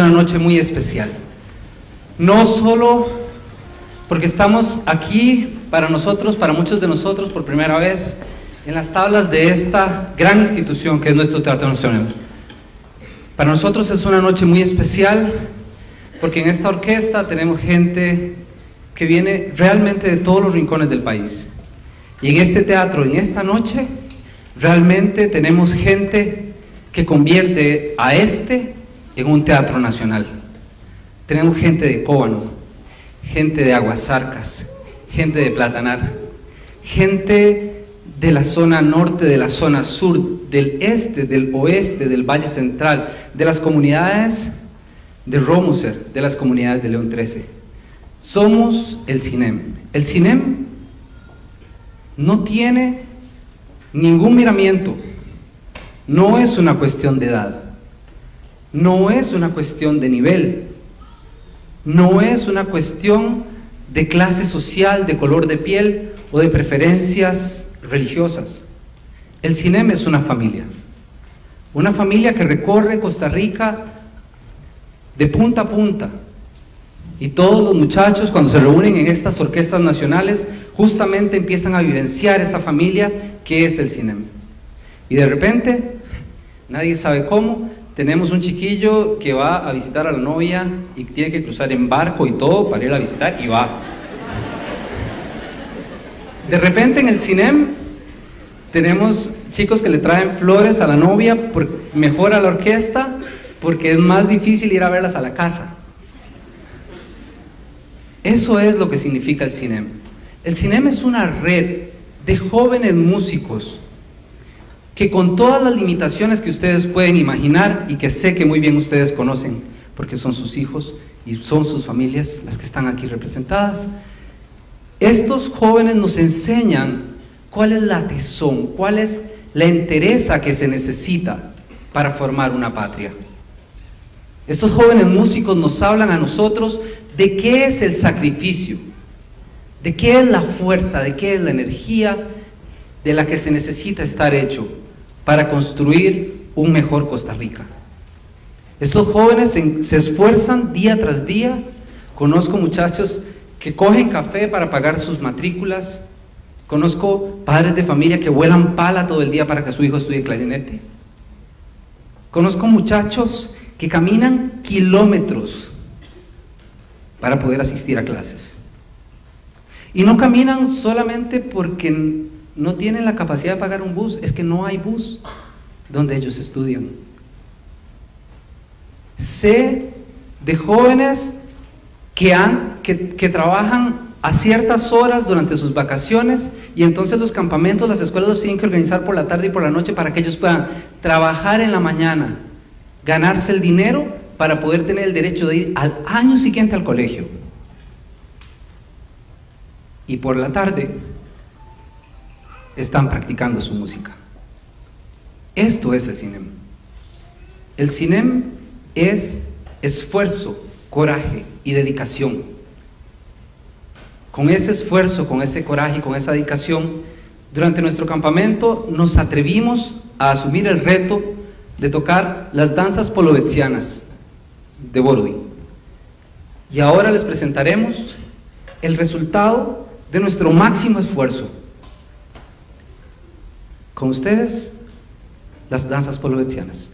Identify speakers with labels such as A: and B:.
A: una noche muy especial. No solo porque estamos aquí para nosotros, para muchos de nosotros, por primera vez en las tablas de esta gran institución que es nuestro Teatro Nacional. Para nosotros es una noche muy especial porque en esta orquesta tenemos gente que viene realmente de todos los rincones del país. Y en este teatro, en esta noche, realmente tenemos gente que convierte a este en un teatro nacional. Tenemos gente de Cóbano, gente de Aguasarcas, gente de Platanar, gente de la zona norte, de la zona sur, del este, del oeste, del Valle Central, de las comunidades de Romuser, de las comunidades de León 13. Somos el CINEM. El CINEM no tiene ningún miramiento, no es una cuestión de edad no es una cuestión de nivel, no es una cuestión de clase social, de color de piel o de preferencias religiosas. El CINEM es una familia, una familia que recorre Costa Rica de punta a punta. Y todos los muchachos cuando se reúnen en estas orquestas nacionales justamente empiezan a vivenciar esa familia que es el CINEM. Y de repente, nadie sabe cómo, tenemos un chiquillo que va a visitar a la novia y tiene que cruzar en barco y todo para ir a visitar y va. De repente en el cinem tenemos chicos que le traen flores a la novia, por, mejora la orquesta, porque es más difícil ir a verlas a la casa. Eso es lo que significa el cinem. El cinem es una red de jóvenes músicos que con todas las limitaciones que ustedes pueden imaginar y que sé que muy bien ustedes conocen, porque son sus hijos y son sus familias las que están aquí representadas, estos jóvenes nos enseñan cuál es la tesón, cuál es la entereza que se necesita para formar una patria. Estos jóvenes músicos nos hablan a nosotros de qué es el sacrificio, de qué es la fuerza, de qué es la energía de la que se necesita estar hecho para construir un mejor Costa Rica. Estos jóvenes se, esfuerzan día tras día. Conozco muchachos que cogen café para pagar sus matrículas. Conozco padres de familia que vuelan pala todo el día para que su hijo estudie clarinete. Conozco muchachos que caminan kilómetros para poder asistir a clases. Y no caminan solamente porque no tienen la capacidad de pagar un bus, es que no hay bus donde ellos estudian. Sé de jóvenes que, han, que, que trabajan a ciertas horas durante sus vacaciones y entonces los campamentos, las escuelas los tienen que organizar por la tarde y por la noche para que ellos puedan trabajar en la mañana, ganarse el dinero para poder tener el derecho de ir al año siguiente al colegio. Y por la tarde están practicando su música. Esto es el CINEM. El CINEM es esfuerzo, coraje y dedicación. Con ese esfuerzo, con ese coraje y con esa dedicación, durante nuestro campamento nos atrevimos a asumir el reto de tocar las danzas polovetzianas de Borodi. Y ahora les presentaremos el resultado de nuestro máximo esfuerzo con ustedes, las danzas polovetzianas.